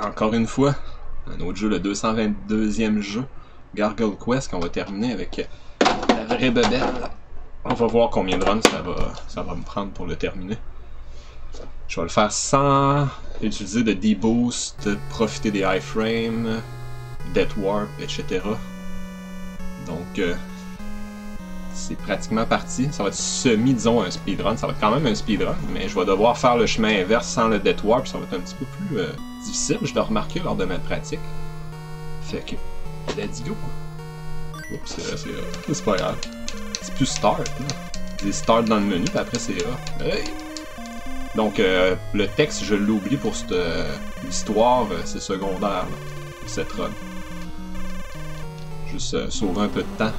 Encore une fois, un autre jeu, le 222e jeu, Gargle Quest, qu'on va terminer avec la vraie bebelle. On va voir combien de runs ça va, ça va me prendre pour le terminer. Je vais le faire sans utiliser de deboost, profiter des iframes, death warp, etc. Donc, euh, c'est pratiquement parti. Ça va être semi, disons, un speedrun. Ça va être quand même un speedrun, mais je vais devoir faire le chemin inverse sans le death warp. Ça va être un petit peu plus euh, difficile, je l'ai remarqué lors de ma pratique. Fait que, let's go. Oups, c'est c'est pas grave. C'est plus start, là. C'est start dans le menu, puis après c'est A. Hey! Donc, euh, le texte, je l'oublie pour cette euh, histoire, euh, c'est secondaire, là, cette run. Juste sauver un peu de temps.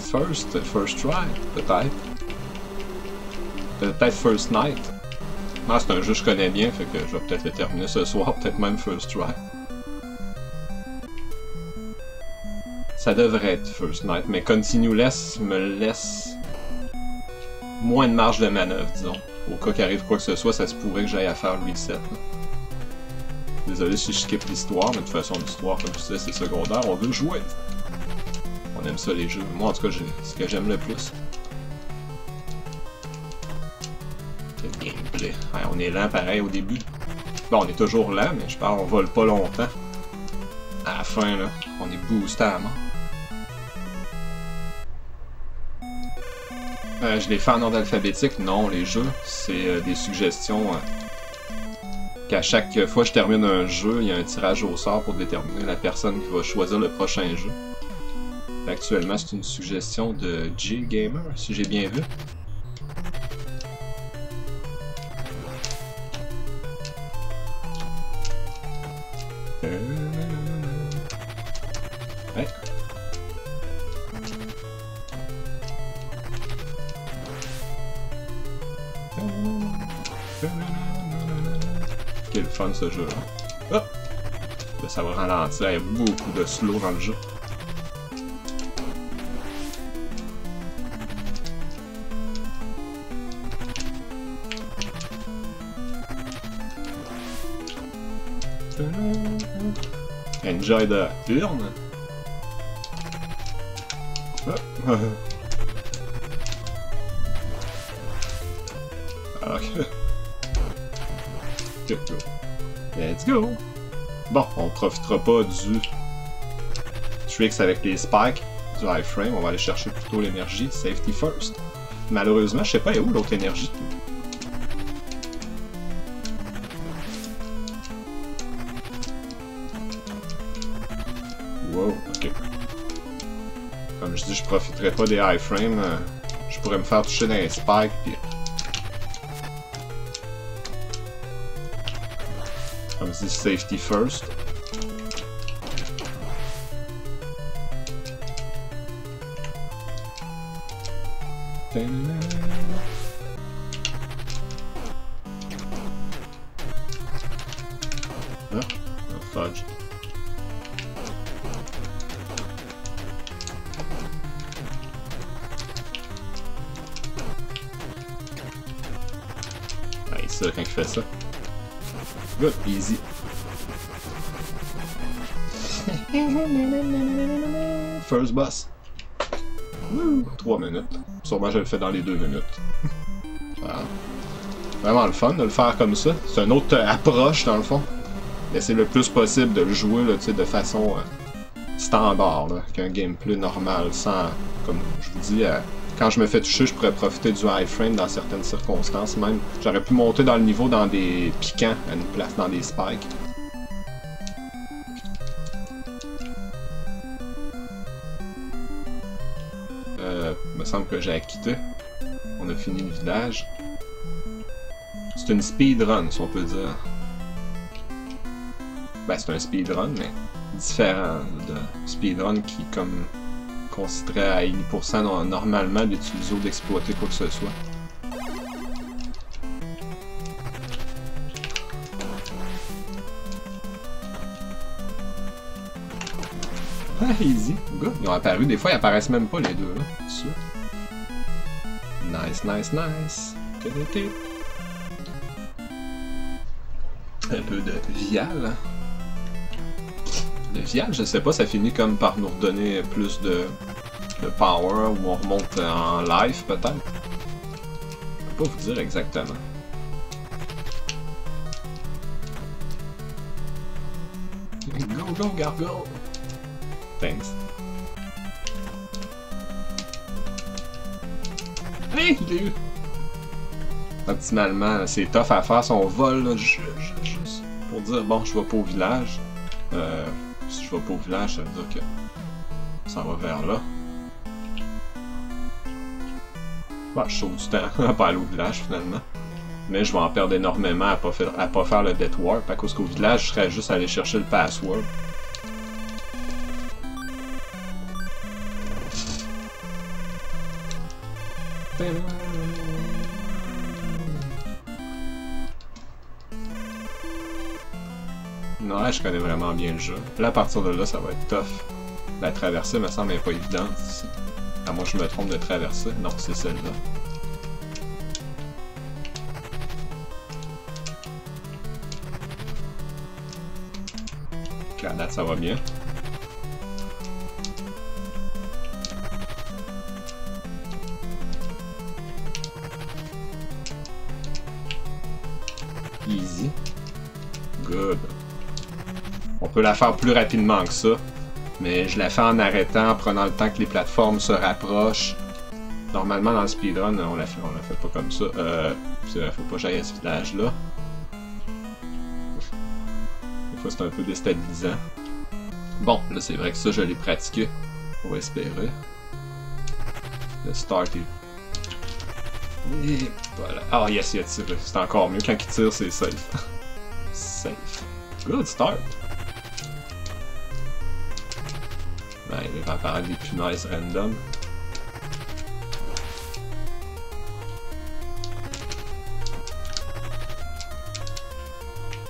First, first try, peut-être. Peut-être first night. Non, c'est un jeu que je connais bien, fait que je vais peut-être le terminer ce soir, peut-être même first try. Ça devrait être first night, mais continueless me laisse moins de marge de manœuvre, disons. Au cas qu'arrive quoi que ce soit, ça se pourrait que j'aille à faire le reset. là. Désolé si je skip l'histoire, mais de toute façon, l'histoire, comme je disais, c'est secondaire. On veut jouer. On aime ça, les jeux. Moi, en tout cas, c'est ce que j'aime le plus. Ouais, on est lent pareil au début. Bon, on est toujours lent, mais je parle, on vole pas longtemps. À la fin, là, on est boosté à mort. Euh, je les fais en ordre alphabétique. Non, les jeux, c'est euh, des suggestions. euh, qu'à chaque fois que je termine un jeu, il y a un tirage au sort pour déterminer la personne qui va choisir le prochain jeu. Actuellement, c'est une suggestion de J Gamer, si j'ai bien vu. Ce jeu là. Hop! Là, ça va ralentir, beaucoup de slow dans le jeu. Enjoy the urne. Hop. Alors que... Let's go! Bon, on profitera pas du tricks avec les spikes, du iframe, on va aller chercher plutôt l'énergie, safety first. Malheureusement, je sais pas, est où l'autre énergie? Wow, ok. Comme je dis, je profiterai pas des iframes, euh, je pourrais me faire toucher dans les spikes, safety first. Good, easy. First boss. Woo! 3 minutes. Sûrement je le fais dans les 2 minutes. Vraiment le fun de le faire comme ça. C'est une autre euh, approche dans le fond. C'est le plus possible de le jouer de façon euh, standard, qu'un gameplay normal, sans, comme je vous dis, euh, quand je me fais toucher, je pourrais profiter du iframe dans certaines circonstances même. J'aurais pu monter dans le niveau dans des piquants à une place, dans des spikes. Euh, me semble que j'ai acquitté. On a fini le village. C'est une speedrun, si on peut dire. Ben, c'est un speedrun, mais différent de speedrun qui, comme, consisterait à 1% no- normalement d'utiliser ou d'exploiter quoi que ce soit. Ah, easy, good. Ils ont apparu, des fois ils apparaissent même pas les deux là. suite. Nice, nice, nice. Un peu de vial. Le vial, je sais pas, ça finit comme par nous redonner plus de, de power ou on remonte en life peut-être. Je peux pas vous dire exactement. Go, go, gargoyle! Thanks. Allez, je l'ai eu! Optimalement, c'est tough à faire son vol, là, ju- ju- juste pour dire, bon, je vais pas au village. Euh, je vais pas au village, ça veut dire que ça va vers là. Bah, je sauve du temps à pas aller au village, finalement. Mais je vais en perdre énormément à pas faire, à pas faire le Death Warp, à cause qu'au village, je serais juste allé chercher le password. Connais vraiment bien le jeu. Là, à partir de là, ça va être tough. La traversée me semble pas évidente ici. Que je me trompe de traversée. Non, c'est celle-là. À ça va bien? La faire plus rapidement que ça, mais je la fais en arrêtant, en prenant le temps que les plateformes se rapprochent. Normalement, dans le speedrun, on la fait, on la fait pas comme ça. Euh, faut pas j'aille à ce village-là. Des fois, c'est un peu déstabilisant. Bon, là, c'est vrai que ça, je l'ai pratiqué. On va espérer. Le start est... Et voilà. Ah, yes, il a tiré. C'est encore mieux. Quand il tire, c'est safe. safe. Good start. Des punaises random.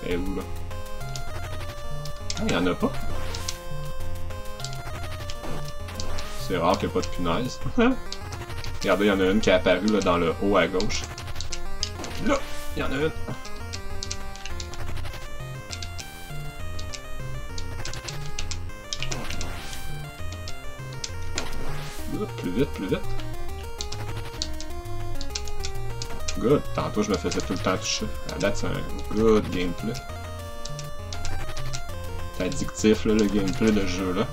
Et où là? Ah, il y en a pas. C'est rare qu'il n'y ait pas de punaises. Regardez, il y en a une qui est apparue là, dans le haut à gauche. Là, il y en a une. Plus vite, plus vite. Good. Tantôt, je me faisais tout le temps toucher. À date, c'est un good gameplay. C'est addictif, là, le gameplay de ce jeu-là.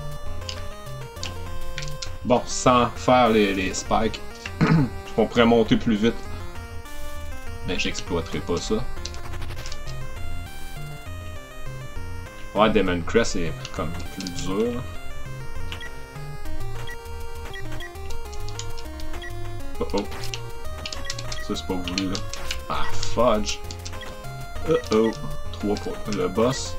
Bon, sans faire les, spikes, on pourrait monter plus vite. Mais j'exploiterai pas ça. Ouais, Demon Crest est comme plus dur. Oh. Ça c'est pas voulu là. Ah fudge. Oh oh. 3 pour le boss.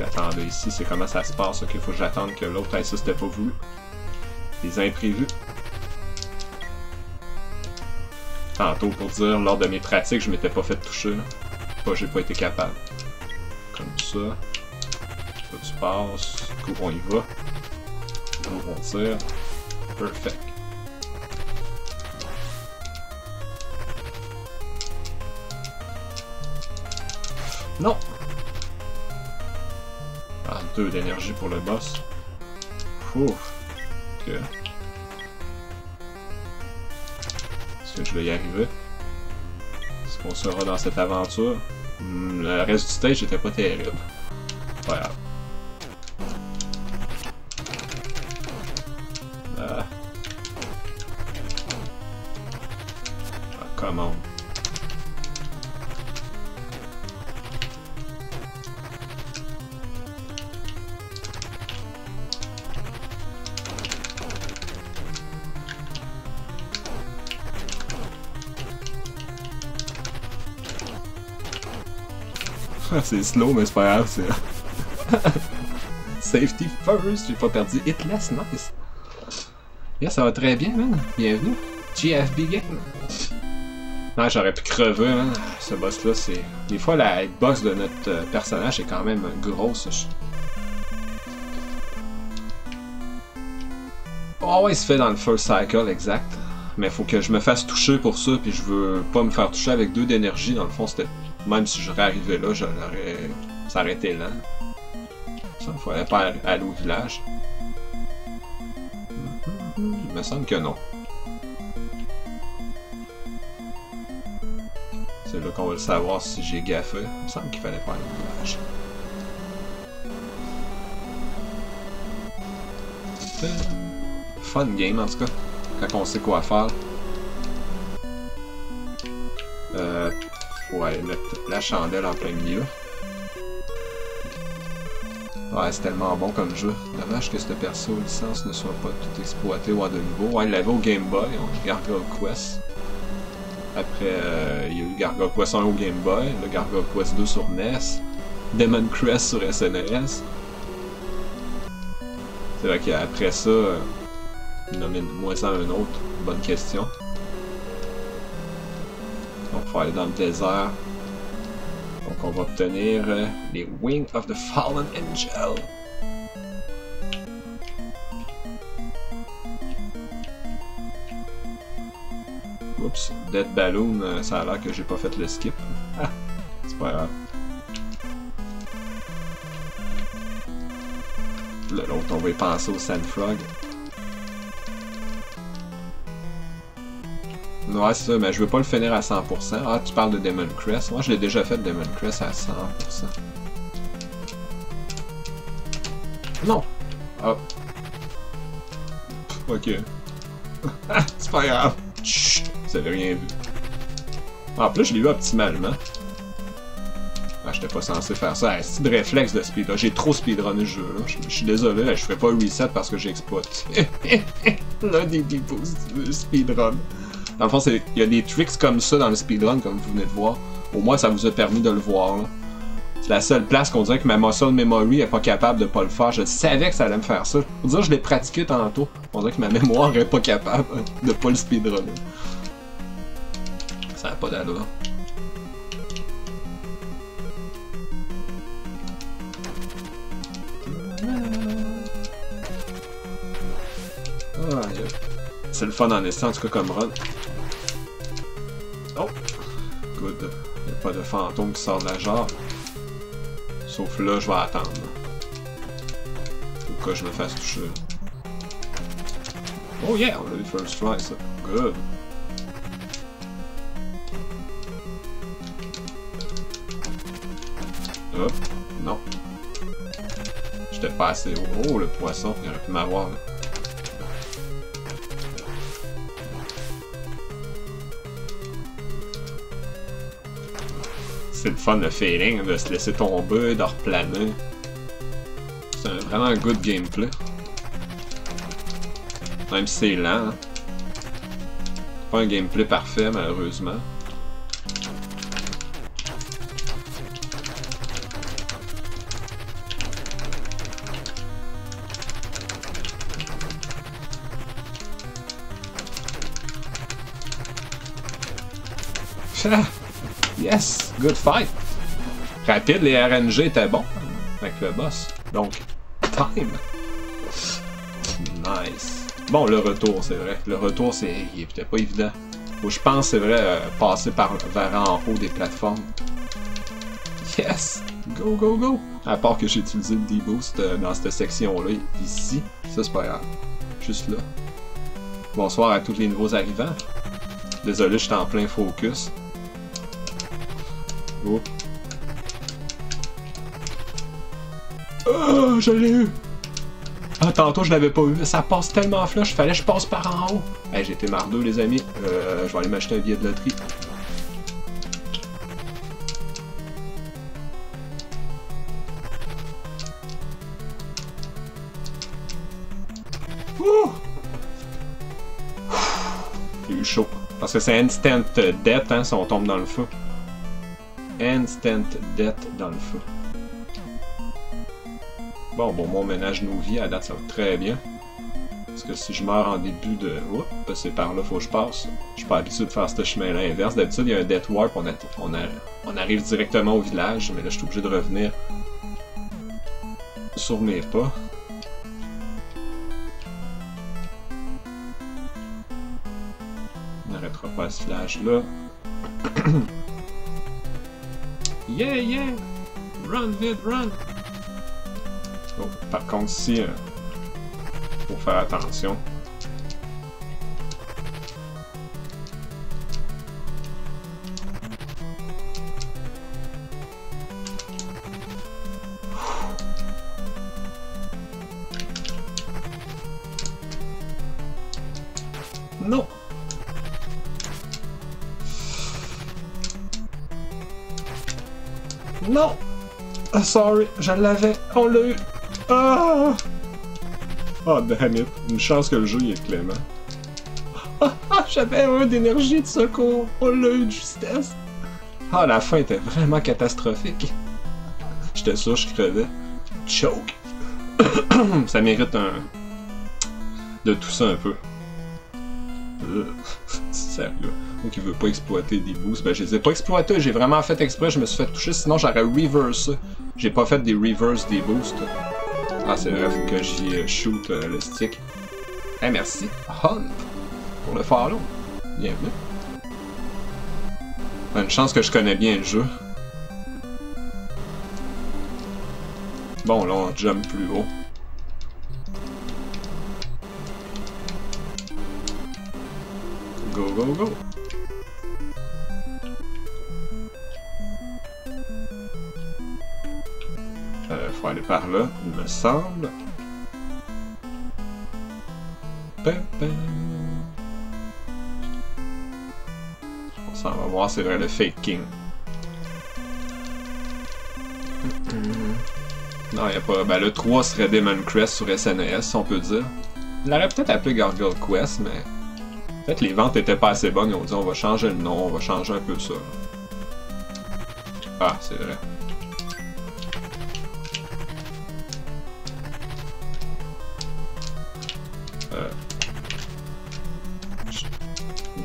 Attendez, ici c'est comment ça se passe. Ok, faut que j'attende que l'autre aille ça c'était pas voulu. Les imprévus. Tantôt pour dire, lors de mes pratiques, je m'étais pas fait toucher. là. Pas, j'ai pas été capable. Comme ça. Ça tu passes? Coup on y va. Coup on tire. Perfect. Non! Ah, deux d'énergie pour le boss. Ouf. Ok. Est-ce que je vais y arriver? Est-ce qu'on sera dans cette aventure? Hmm, le reste du stage était pas terrible. Pas grave. c'est slow, mais c'est pas grave. Safety first, j'ai pas perdu. Hitless, nice. Yeah, ça va très bien, man. Bienvenue. GFB Game. Non, j'aurais pu crever, man. Ce boss-là, c'est. Des fois, la hitbox de notre euh, personnage est quand même grosse. Oh, ouais, il se fait dans le first cycle, exact. Mais faut que je me fasse toucher pour ça, puis je veux pas me faire toucher avec deux d'énergie. Dans le fond, c'était Même si j'aurais arrivé là, j'aurais. Ça aurait été. Ça ne fallait pas aller au village. Il me semble que non. C'est là qu'on va le savoir si j'ai gaffé. Il me semble qu'il fallait pas aller au village. Fun game en tout cas, quand on sait quoi faire. Aller mettre la chandelle en plein milieu. Ouais, c'est tellement bon comme jeu. Dommage que ce perso licence ne soit pas tout exploité ou à de nouveau. Ouais, il l'avait au Game Boy, on Gargoyle Quest. Après, euh, il y a eu Gargoyle Quest 1 au Game Boy, le Gargoyle Quest 2 sur NES, Demon Crest sur SNES. C'est vrai qu'après ça, euh, nommez-moi ça un autre. Bonne question. Faut aller dans le désert. Donc, on va obtenir euh, les Wings of the Fallen Angel. Oups, Dead Balloon, euh, ça a l'air que j'ai pas fait le skip. C'est pas grave. L'autre, on va y penser au Sandfrog. Ouais, c'est ça, mais je veux pas le finir à 100%. Ah, tu parles de Demon Crest. Moi, je l'ai déjà fait Demon Crest à 100%. Non! Ah. Ok. c'est pas grave. Chut! Vous avez rien vu. En plus, je l'ai eu optimalement. Ah, j'étais pas censé faire ça. C'est de réflexe de speed. J'ai trop speedrunné le jeu. Là. Je suis désolé, je ferai pas reset parce que j'ai exploité. L'un des de speedrun. Dans le fond, il y a des tricks comme ça dans le speedrun, comme vous venez de voir. Au moins, ça vous a permis de le voir. C'est la seule place qu'on dirait que ma muscle memory est pas capable de pas le faire. Je savais que ça allait me faire ça. Faut dire, je l'ai pratiqué tantôt. On dirait que ma mémoire est pas capable de pas le speedrunner. Ça n'a pas d'allure. C'est le fun en instant, en tout cas comme run. Pas de fantôme qui sort de la jarre. Sauf là, je vais attendre. Au cas je me fasse toucher. Oh yeah! On a eu first try, ça. Good. Hop. Non. J'étais pas assez haut. Oh, le poisson. Il aurait pu m'avoir, là. C'est le fun, le feeling de se laisser tomber, de replaner. C'est vraiment un good gameplay. Même si c'est lent. Hein. Pas un gameplay parfait, malheureusement. Good fight! Rapide, les RNG étaient bons avec le boss. Donc, time! Nice. Bon, le retour, c'est vrai. Le retour, c'est. Était pas évident. Faut, je pense, c'est vrai, euh, passer par vers en haut des plateformes. Yes! Go, go, go! À part que j'ai utilisé le D-Boost euh, dans cette section-là, ici. Ça, c'est pas grave. Juste là. Bonsoir à tous les nouveaux arrivants. Désolé, j'étais en plein focus. Oh. Oh, je l'ai eu! Ah, tantôt, je l'avais pas eu. Ça passe tellement flush, fallait que je passe par en haut. Hey, j'étais mardeux, les amis. Euh, je vais aller m'acheter un billet de loterie. Ouh! J'ai eu chaud. Parce que c'est instant death, hein, si on tombe dans le feu. Instant death dans le feu. Bon, bon, mon ménage nos vies, à date, ça va très bien. Parce que si je meurs en début de... Oups, c'est par là faut que je passe. Je suis pas habitué de faire ce chemin-là inverse. D'habitude, il y a un death warp, on, on, arrive directement au village, mais là, je suis obligé de revenir sur mes pas. On n'arrêtera pas ce village-là. Yeah, yeah! Run, vite, run! Oh, par contre, ici, euh, faut faire attention. Sorry, je l'avais. On l'a eu. Ah! Oh, damn it. Une chance que le jeu il est clément. Ah, ah, j'avais un d'énergie de secours. On l'a eu de justesse. Ah, la fin était vraiment catastrophique. J'étais sûr que je crevais. Choke. ça mérite un. de tout ça un peu. Euh, Sérieux. Moi qui veut pas exploiter des boosts, ben je les ai pas exploités, j'ai vraiment fait exprès, je me suis fait toucher, sinon j'aurais reversé. J'ai pas fait des reverse des boosts. Ah c'est vrai, faut que j'y euh, shoot euh, le stick. Eh merci, Hunt, pour le follow. Bienvenue. Une chance que je connais bien le jeu. Bon, là, on jump plus haut. Go, go, go! Faut aller par là, il me semble. On s'en va voir, c'est vrai, le Fake King. Non, y a pas. Ben, le 3 serait Demon Crest sur SNES, on peut dire. Il l'aurait peut-être appelé Gargoyle Quest, mais. Peut-être les ventes étaient pas assez bonnes, ils ont dit on va changer le nom, on va changer un peu ça. Ah, c'est vrai.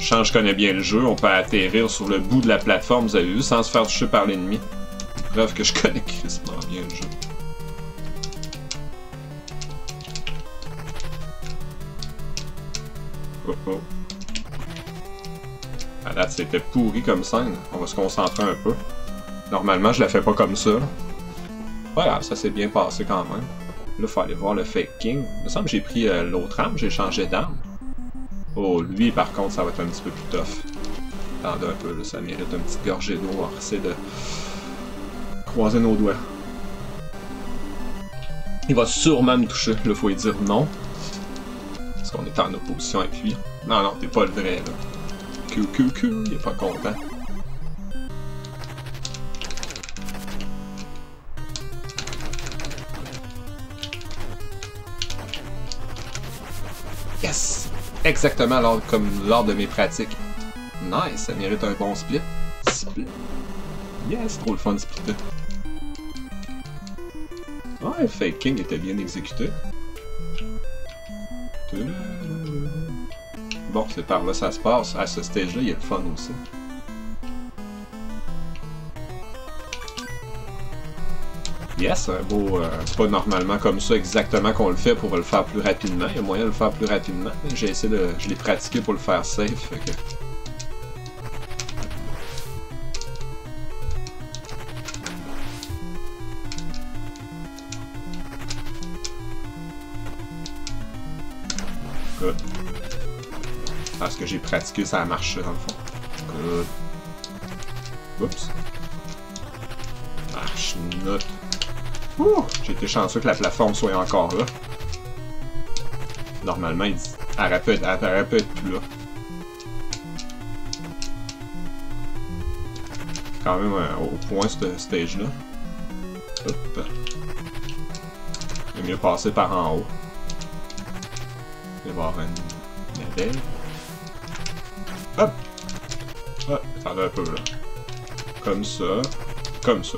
Chance je connais bien le jeu, on peut atterrir sur le bout de la plateforme, vous avez vu, sans se faire toucher par l'ennemi. Preuve que je connais crissement bien le jeu. Oh oh. À date, c'était pourri comme scène. On va se concentrer un peu. Normalement, je la fais pas comme ça. Voilà, ça s'est bien passé quand même. Là, faut aller voir le Fake King. Il me semble que j'ai pris euh, l'autre arme, j'ai changé d'arme. Oh, lui, par contre, ça va être un petit peu plus tough. Attendez un peu, là, ça mérite un petit gorgée d'eau. On va essayer de croiser nos doigts. Il va sûrement me toucher. Là, faut lui dire non. Parce qu'on est en opposition avec lui. Non, non, t'es pas le vrai, là. Q, Q, Q, il est pas content. Exactement lors, comme lors de mes pratiques. Nice, ça mérite un bon split. Split. Yes, trop le fun de splitter. Ouais, Fake King était bien exécuté. Bon, c'est par là ça se passe. À ce stage-là, il y a le fun aussi. Yes, un beau... Euh, c'est pas normalement comme ça exactement qu'on le fait pour le faire plus rapidement. Il y a moyen de le faire plus rapidement. J'ai essayé de... Je l'ai pratiqué pour le faire safe. Good. Parce que j'ai pratiqué, ça a marché dans le fond. Good. Oups. Ah, chenoute. J'ai été chanceux que la plateforme soit encore là. Normalement, il elle aurait pu être, être plus là. Quand même euh, au point, ce stage-là. Hop. Il mieux passer par en haut. Il va avoir une abeille. Hop! Ah, attendez un peu là. Comme ça. Comme ça.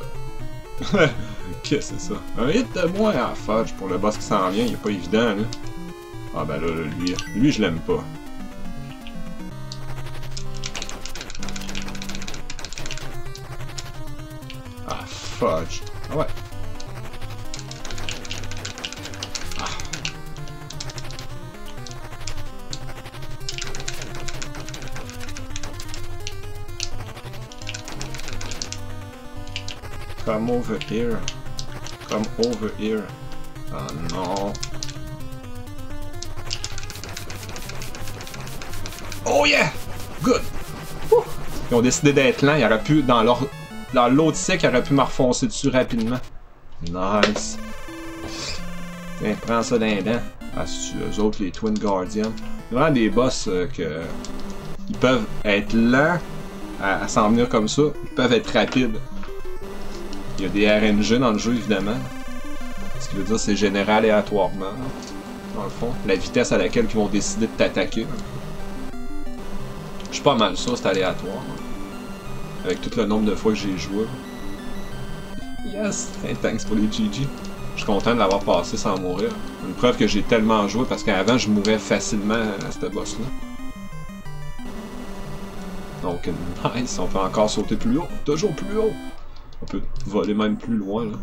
Qu'est-ce que c'est ça? Un hit de moins à fudge pour le boss qui s'en vient, il est pas évident là. Ah ben là, lui, lui je l'aime pas. Ah fudge. Ah ouais. Come over here. Come over here. Ah non. Oh yeah! Good! Ils ont décidé d'être lents, ils auraient pu, dans leur dans l'autre sec, ils auraient pu me refoncer dessus rapidement. Nice. Tiens, prends ça d'un dent. Ah, c'est eux autres, les Twin Guardians? Vraiment des boss euh, que. Ils peuvent être lents à, à s'en venir comme ça. Ils peuvent être rapides. Il y a des RNG dans le jeu, évidemment. Ce qui veut dire que c'est généré aléatoirement. Dans le fond. La vitesse à laquelle ils vont décider de t'attaquer. Je suis pas mal sûr, c'est aléatoire. Avec tout le nombre de fois que j'ai joué. Yes! Hey, thanks pour les GG. Je suis content de l'avoir passé sans mourir. Une preuve que j'ai tellement joué parce qu'avant je mourais facilement à ce boss-là. Donc nice, on peut encore sauter plus haut. Toujours plus haut! On peut voler même plus loin là.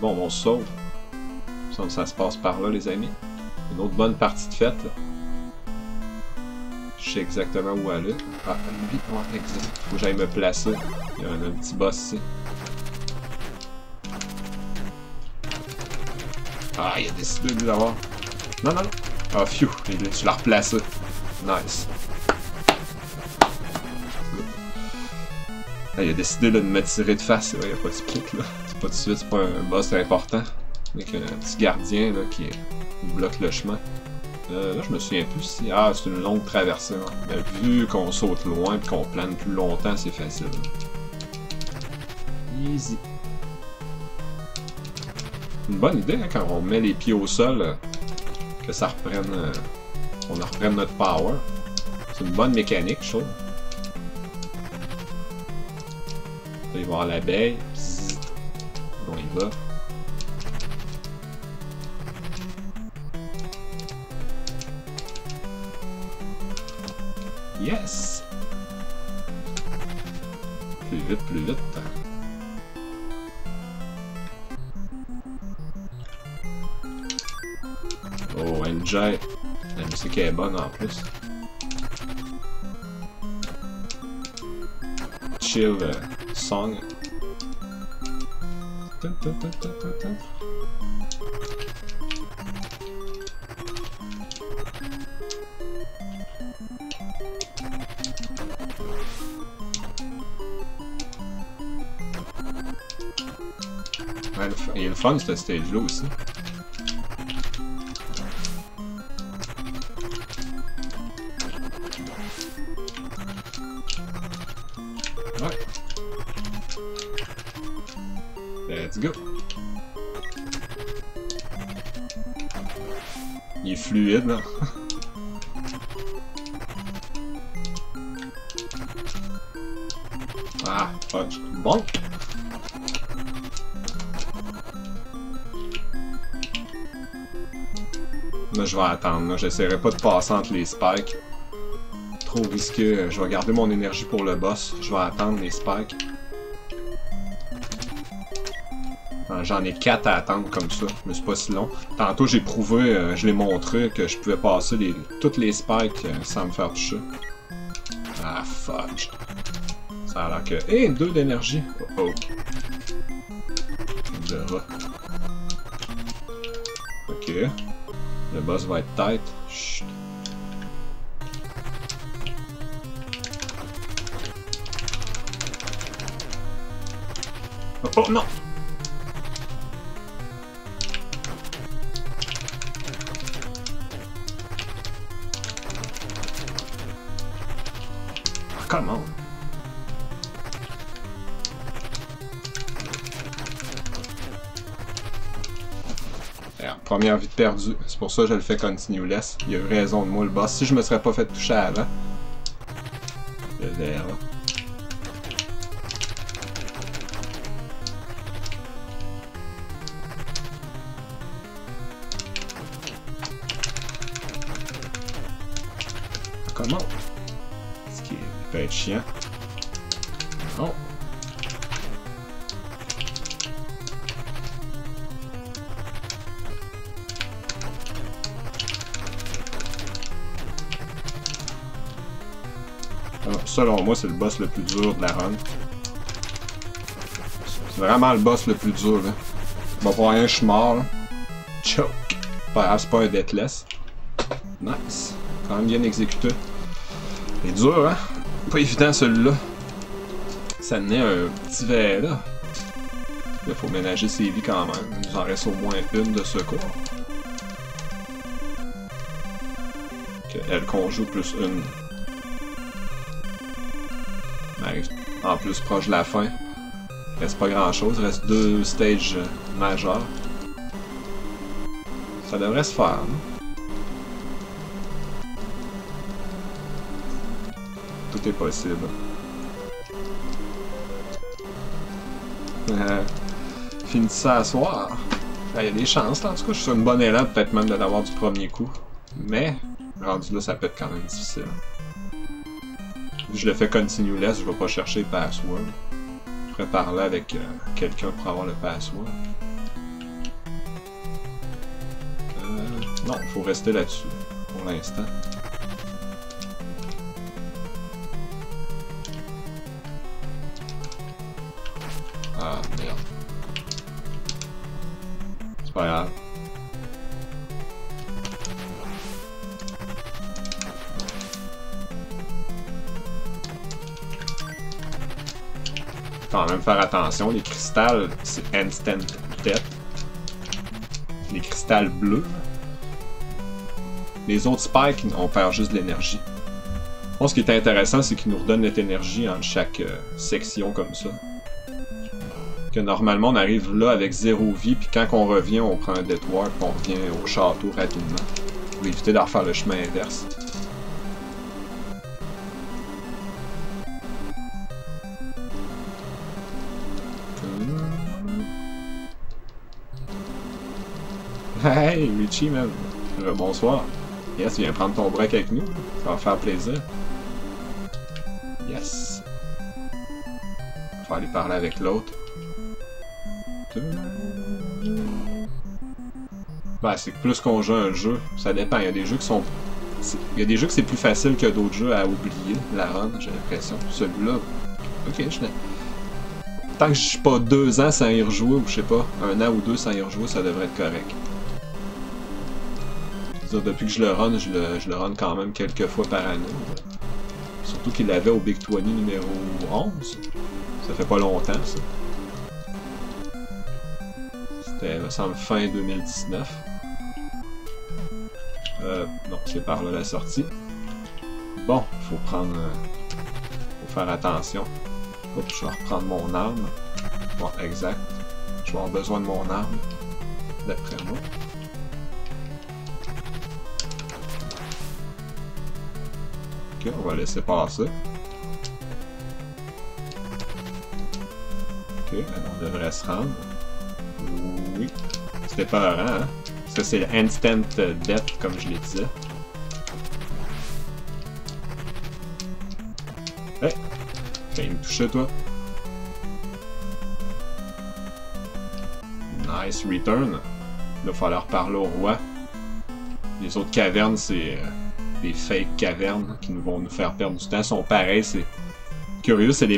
Bon, on sauve. Ça, ça se passe par là les amis. Une autre bonne partie de fête là. Je sais exactement où aller. Ah, lui, exact. Faut que j'aille me placer. Il y a un, petit boss ici. Ah, il a décidé de l'avoir. Non, non, non. Ah, phew, tu l'as replacé. Nice. Ah, il a décidé là, de me tirer de face. Ouais, il n'y a pas de split là. C'est pas de suite, c'est pas un boss important. Avec un petit gardien là, qui bloque le chemin. Euh, là, je me souviens plus si. Ah, c'est une longue traversée. hein. Mais vu qu'on saute loin et qu'on plane plus longtemps, c'est facile. Easy. Une bonne idée hein, quand on met les pieds au sol, euh, que ça reprenne. euh, on en reprenne notre power. C'est une bonne mécanique, je trouve. Il y avoir l'abeille. Bzzz. On y va. Yes! Plus vite, plus vite. Oh, NJ. La musique est bonne en plus. Chill euh, song. Tun, tun, tun, tun, tun, tun. Ouais, le fun- il est J'essaierai pas de passer entre les spikes. Trop risqué. Euh, Je vais garder mon énergie pour le boss. Je vais attendre les spikes. Ah, J'en ai 4 à attendre comme ça, mais c'est pas si long. Tantôt j'ai prouvé, euh, je l'ai montré que je pouvais passer les, toutes les spikes euh, sans me faire toucher. Ah fudge. Ça a l'air que. Hé, deux d'énergie. Oh oh. Le boss va être tête. Chut. Oh, oh non! Ah, come on! Première vie perdue. C'est pour ça que je le fais continueless. Il a eu raison de moi le boss. Si je me serais pas fait toucher avant. Le moi, c'est le boss le plus dur de la run. Vraiment le boss le plus dur, là. Bon, pour rien, je suis mort. Choke. Pas c'est pas un deathless. Nice. Quand même bien exécuté. Il est dur, hein? Pas évident, celui-là. Ça tenait un petit verre, là. Il faut ménager ses vies quand même. Il nous en reste au moins une de secours. Elle qu'on joue plus une. En plus proche de la fin. Il reste pas grand chose, il reste deux stages euh, majeurs. Ça devrait se faire, non? Tout est possible. Euh, Finis ça à soir. Ben, Il y a des chances, là. en tout cas, je suis sur une bonne élan, peut-être même de l'avoir du premier coup. Mais, rendu là, ça peut être quand même difficile. Je le fais continueless, je vais pas chercher password. Je pourrais parler avec euh, quelqu'un pour avoir le password. Euh, non, il faut rester là-dessus, pour l'instant. Quand même faire attention, les cristals, c'est instant death. Les cristals bleus. Les autres spikes, on perd juste de l'énergie. Ce qui est intéressant, c'est qu'ils nous redonnent notre énergie en chaque euh, section comme ça. Que normalement, on arrive là avec zéro vie, puis quand on revient, on prend un warp, on revient au château rapidement. Pour éviter de refaire le chemin inverse. Richie. Euh, bonsoir. Yes, viens prendre ton break avec nous. Ça va faire plaisir. Yes. Va aller parler avec l'autre. Ben, c'est plus qu'on joue un jeu, ça dépend. Il y a des jeux qui sont. Il y a des jeux que c'est plus facile que d'autres jeux à oublier, la run, j'ai l'impression. Celui-là. Ok, je. Tant que je suis pas deux ans sans y rejouer, ou je sais pas, un an ou deux sans y rejouer, ça devrait être correct. C'est-à-dire, depuis que je le run, je le, je run quand même quelques fois par année. Surtout qu'il l'avait au Big 20 numéro 11. Ça fait pas longtemps, ça. C'était, me semble, fin 2019. Euh, c'est par là la sortie. Bon, faut prendre... euh, faut faire attention. Oups, je vais reprendre mon arme. Bon, exact. Je vais avoir besoin de mon arme. D'après moi. Ok, on va laisser passer. Ok, on devrait se rendre. Oui. C'était pas hein? Ça, c'est l'instant death, comme je l'ai disais. Hey! T'as me toucher, toi? Nice return. Il va falloir parler au roi. Les autres cavernes, c'est euh, des fake cavernes qui nous vont nous faire perdre du temps. sont pareils, c'est curieux. C'est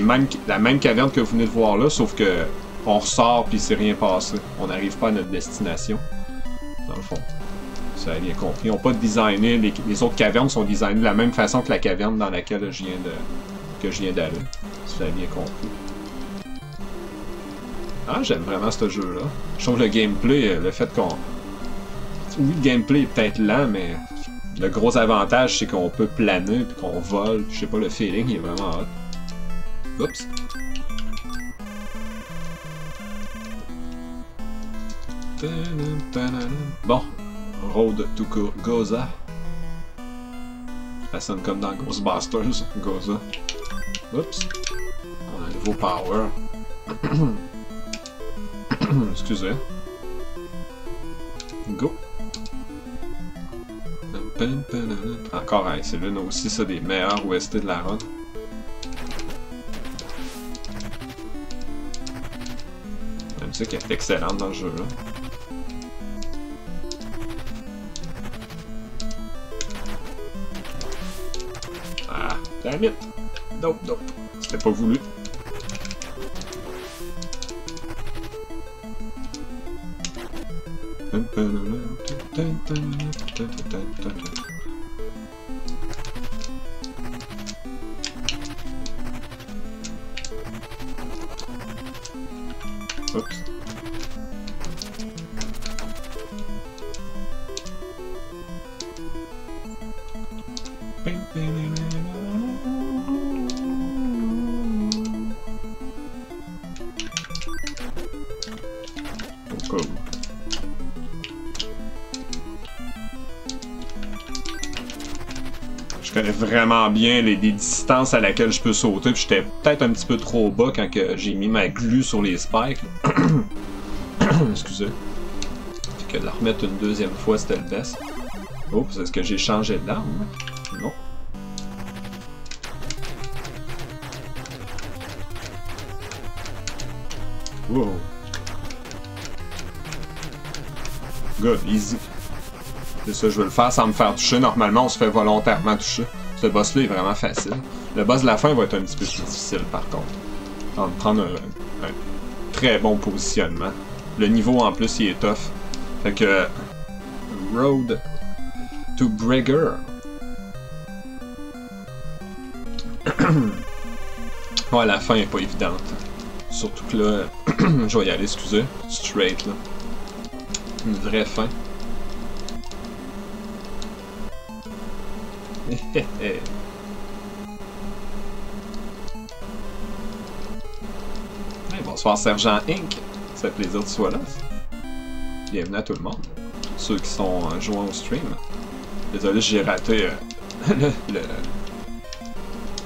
la même caverne que vous venez de voir là, sauf que on ressort puis c'est rien passé. On n'arrive pas à notre destination. Dans le fond. Ça a bien compris. Ils n'ont pas designé. Les, les autres cavernes sont designées de la même façon que la caverne dans laquelle je viens de. que je viens d'aller. Ça a bien compris. Ah, j'aime vraiment ce jeu-là. Je trouve le gameplay, euh, le fait qu'on. Oui, le gameplay est peut-être lent, mais le gros avantage, c'est qu'on peut planer, puis qu'on vole. Je sais pas, le feeling il est vraiment hot. Oups. Bon, Road to Go- Goza. Ça sonne comme dans Ghostbusters, Goza. Oups. On a un nouveau power. Excusez. Go. Encore un, c'est l'une aussi, ça, des meilleurs OST de la run. La musique est excellente dans le jeu. Ah, la mythe! Dope, dope. C'était pas voulu. Oups. Vraiment bien les, distances à laquelle je peux sauter, puis j'étais peut-être un petit peu trop bas quand j'ai mis ma glue sur les spikes. Excusez. Fait que de la remettre une deuxième fois, c'était le best. Oh, est-ce que j'ai changé d'arme? Non. Wow. Good, easy. C'est ça, je vais le faire sans me faire toucher. Normalement, on se fait volontairement toucher. Ce boss-là est vraiment facile. Le boss de la fin va être un petit peu plus difficile, par contre. On va prendre un, très bon positionnement. Le niveau, en plus, il est tough. Fait que... Road to Breaker. ouais, la fin est pas évidente. Surtout que là, je vais y aller, excusez, straight là. Une vraie fin. Bonsoir Sergent Inc. Ça fait plaisir que tu là. Bienvenue à tout le monde. Tous ceux qui sont euh, joints au stream. Désolé, j'ai raté euh, le-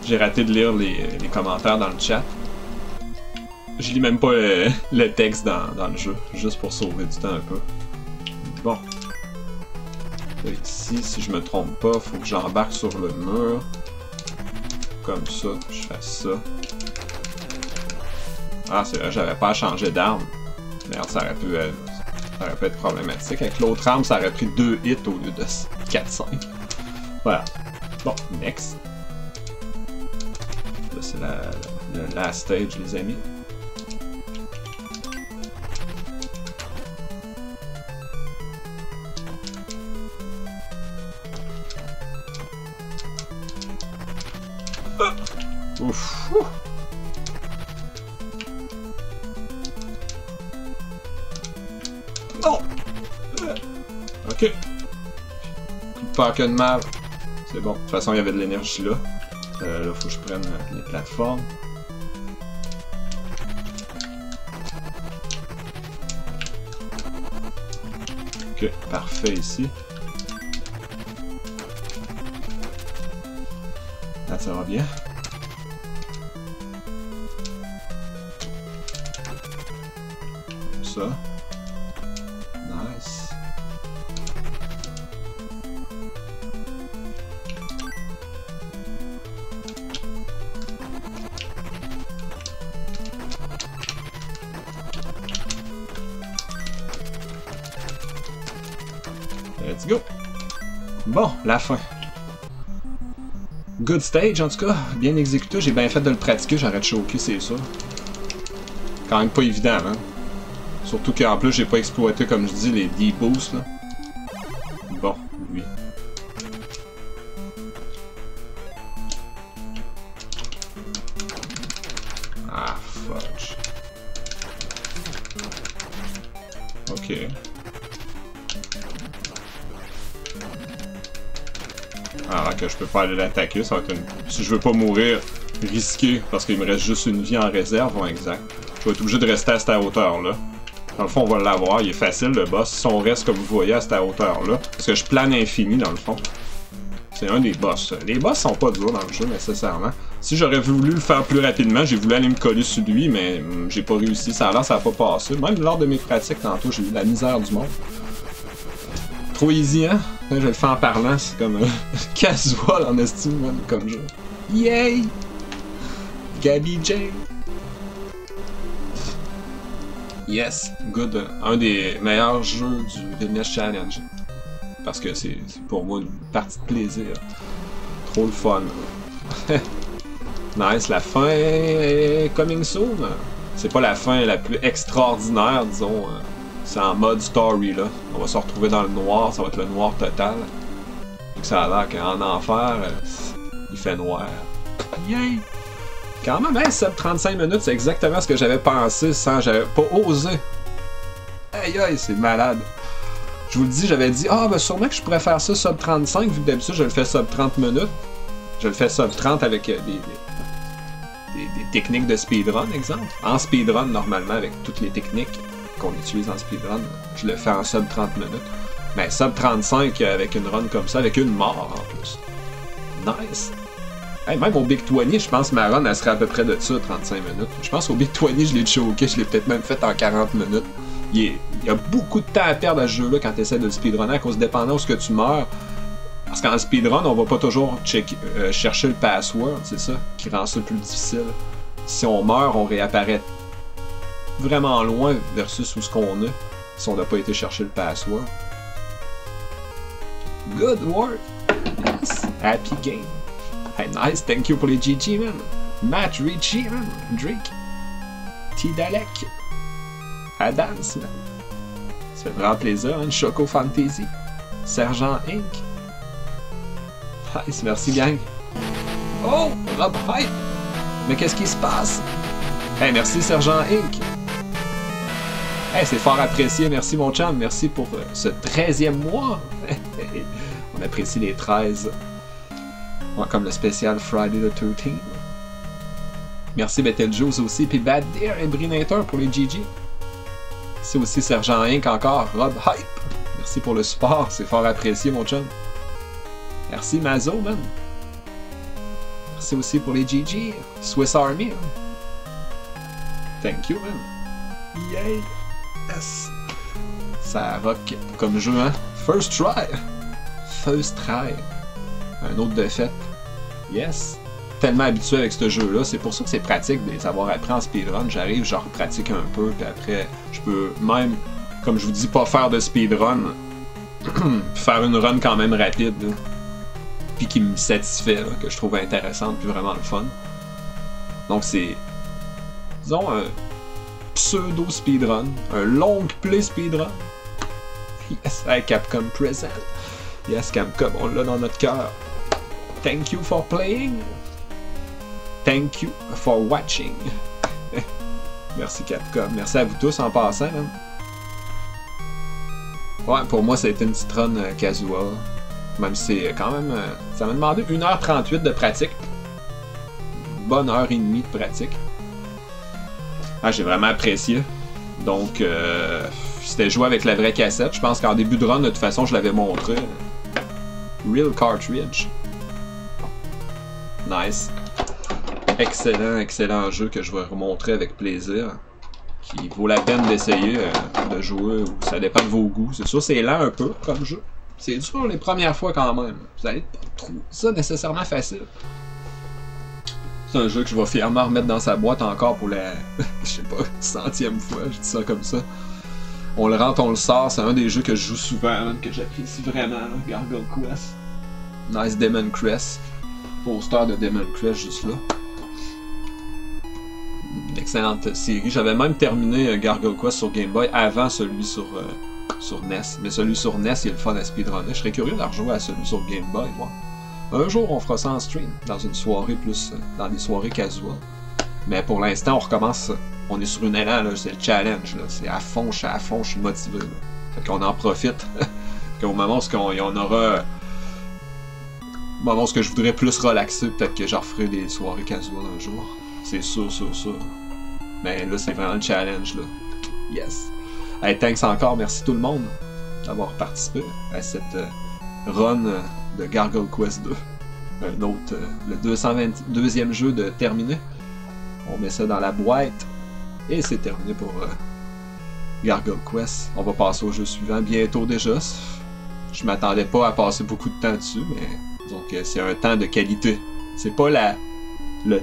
J'ai raté de lire les, les commentaires dans le chat. Je lis même pas euh, le texte dans le jeu, juste pour sauver du temps un peu. Ici, si je me trompe pas, faut que j'embarque sur le mur. Comme ça, je fasse ça. Ah, c'est vrai, j'avais pas à changer d'arme. Merde, ça aurait pu être, ça aurait pu être problématique. Avec l'autre arme, ça aurait pris deux hits au lieu de 4-5. Voilà. Bon, next. Là, c'est la, le last stage, les amis. Ouf. Ouh. Non! Ok. Plus de peur que de mal. C'est bon. De toute façon, il y avait de l'énergie là. Euh, là, faut que je prenne les plateformes. Ok, parfait ici. Ça va bien? Ça? Nice. Let's go. Bon, la fin. Good stage en tout cas, bien exécuté, j'ai bien fait de le pratiquer, j'arrête de choquer, c'est sûr. Quand même pas évident, hein. Surtout qu'en plus j'ai pas exploité, comme je dis, les D-boosts là. Bon, oui. Ah, fudge. Ok. Que je peux pas aller l'attaquer, ça va être une... Si je veux pas mourir, risqué, parce qu'il me reste juste une vie en réserve, ouais, exact. Je vais être obligé de rester à cette hauteur-là. Dans le fond, on va l'avoir, il est facile le boss. Si on reste comme vous voyez à cette hauteur-là, parce que je plane infini dans le fond. C'est un des boss. Les boss sont pas durs dans le jeu nécessairement. Si j'aurais voulu le faire plus rapidement, j'ai voulu aller me coller sur lui, mais hum, j'ai pas réussi. Ça a l'air, ça a pas passé. Même lors de mes pratiques tantôt, j'ai eu la misère du monde. Trop easy, hein? Je le fais en parlant, c'est comme euh, casual en estime, comme jeu. Yay! Gabby J. Yes, good. Un des meilleurs jeux du Vilnius Challenge. Parce que c'est pour moi une partie de plaisir. Trop le fun. nice, la fin est coming soon. C'est pas la fin la plus extraordinaire, disons, euh, C'est en mode story, là. On va se retrouver dans le noir, ça va être le noir total. Donc ça a l'air qu'en enfer, euh, il fait noir. Yay! Quand même, hein, sub 35 minutes, c'est exactement ce que j'avais pensé sans... J'avais pas osé. Aïe aïe, c'est malade. Je vous le dis, j'avais dit, ah, ben sûrement que je pourrais faire ça sub 35, vu que d'habitude je le fais sub 30 minutes. Je le fais sub 30 avec euh, des- des techniques de speedrun, exemple. En speedrun, normalement, avec toutes les techniques qu'on utilise en speedrun, je le fais en sub 30 minutes. Mais sub 35 euh, avec une run comme ça, avec une mort en plus. Nice! Hey, même au Big 20, je pense que ma run, elle serait à peu près de ça, 35 minutes. Je pense qu'au Big 20, je l'ai choqué, je l'ai peut-être même fait en 40 minutes. Il, y a beaucoup de temps à perdre à ce jeu-là quand tu essaies de le speedrunner à cause dépendant où ce que tu meurs. Parce qu'en speedrun, on va pas toujours euh, chercher le password, c'est ça, qui rend ça plus difficile. Si on meurt, on réapparaît vraiment loin versus où ce qu'on est si on n'a pas été chercher le password. Good work! Happy game! Hey, nice, thank you pour les GG, man! Matt Ricci, man! Drake! T. Dalek! Adams, man! Ça fait vraiment plaisir, hein? Choco Fantasy! Sergent Inc! Nice, merci, gang! Oh! Rob Hype! Mais qu'est-ce qui se passe? Hey, merci, Sergent Inc! Hey, c'est fort apprécié, merci, mon chum! Merci pour euh, ce 13e mois! On apprécie les 13. Ouais, comme le spécial Friday the 13th. Merci Betelgeuse aussi, puis Bad Deer et Brinator pour les GG. C'est aussi Sergent Inc. encore, Rob Hype. Merci pour le support, c'est fort apprécié mon chum. Merci Mazo, man. Merci aussi pour les GG, Swiss Army. Thank you, man. Yay! Yes! Ça rock comme jeu, hein? First try! First try! Un autre défaite. Yes! Tellement habitué avec ce jeu-là, c'est pour ça que c'est pratique de les avoir appris en speedrun. J'arrive, genre pratique un peu, puis après, je peux même, comme je vous dis, pas faire de speedrun, faire une run quand même rapide, puis qui me satisfait, là, que je trouve intéressante, puis vraiment le fun. Donc c'est, disons, un pseudo speedrun, un long play speedrun. Yes, hey, Capcom present. Yes, Capcom, on l'a dans notre cœur. Thank you for playing. Thank you for watching. Merci Capcom. Merci à vous tous en passant. hein. Ouais, pour moi, ça a été une petite run euh, casual. Même si c'est quand même. euh, ça m'a demandé 1h38 de pratique. Bonne heure et demie de pratique. Ah, j'ai vraiment apprécié. Donc, euh, c'était joué avec la vraie cassette. Je pense qu'en début de run, de toute façon, je l'avais montré. Real cartridge. Nice. Excellent, excellent jeu que je vais remontrer avec plaisir. Qui vaut la peine d'essayer euh, de jouer. ou Ça dépend de vos goûts. C'est sûr, c'est lent un peu comme jeu. C'est dur les premières fois quand même. Vous allez pas trouver ça nécessairement facile. C'est un jeu que je vais fièrement remettre dans sa boîte encore pour la, je sais pas, centième fois, je dis ça comme ça. On le rentre, on le sort, c'est un des jeux que je joue souvent, que j'apprécie vraiment, là, Gargoyle Quest. Nice Demon Crest. Poster de Demon Crest juste là. Excellente série. J'avais même terminé euh, Gargoyle Quest sur Game Boy avant celui sur, euh, sur NES. Mais celui sur NES, il est le fun à speedrunner. Je serais curieux de rejouer à celui sur Game Boy, moi. Un jour, on fera ça en stream, dans une soirée plus. euh, dans des soirées casual. Mais pour l'instant, on recommence. On est sur une élan, là, c'est le challenge. Là. C'est à fond, je suis à fond, je suis motivé. Là. Fait qu'on en profite. Au moment où on, en aura. Au moment où je voudrais plus relaxer, peut-être que j'en referai des soirées casual un jour. C'est sûr, sûr, sûr. Mais là, c'est vraiment le challenge. Là. Yes. Hey, thanks encore, merci tout le monde d'avoir participé à cette euh, run euh, de Gargoyle Quest 2. Un autre, euh, le 222e jeu de terminé. On met ça dans la boîte. Et c'est terminé pour euh, Gargoyle Quest. On va passer au jeu suivant bientôt déjà. Je m'attendais pas à passer beaucoup de temps dessus, mais que c'est un temps de qualité. C'est pas la. Le.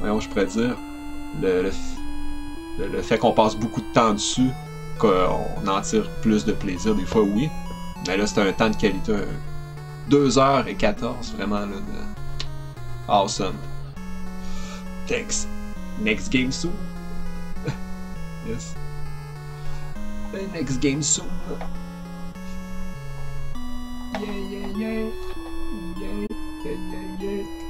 voyons, je pourrais dire. Le- le fait qu'on passe beaucoup de temps dessus, qu'on en tire plus de plaisir, des fois oui. Mais là, c'est un temps de qualité. 2h14, vraiment, là, de... Awesome. Next, next game soon. yes. Ben, next game soon. Yeah, yeah, yeah. Yeah, yeah, yeah, yeah.